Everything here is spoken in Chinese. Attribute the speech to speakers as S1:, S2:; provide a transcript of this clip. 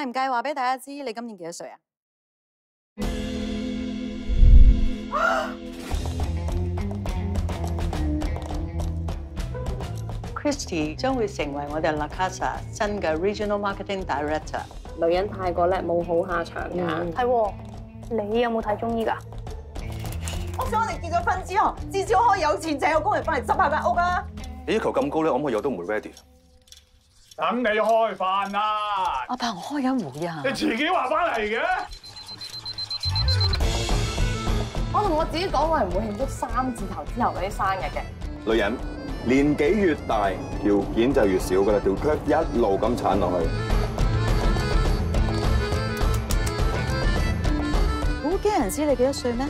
S1: 介唔介，话俾大家知，你今年几多岁啊
S2: ？Christy 将会成为我哋 l a c a s a 新嘅 Regional Marketing Director。
S3: 女人太过叻冇好下场
S4: 噶。系，你有冇睇中医噶？
S1: 我想我哋结咗婚之后，至少可以有钱借个工人翻嚟执下间屋啊！
S5: 要求咁高咧，我可以有都唔会 ready。
S6: 等你开饭啦！
S1: 阿我开紧会啊！
S6: 你自己话翻嚟嘅，
S3: 我同我自己讲，我系唔会庆祝三字头之后嗰啲生日嘅。
S5: 女人年纪越大，条件就越少噶啦，条脚一路咁铲落去。
S1: 好惊人知你几多岁咩？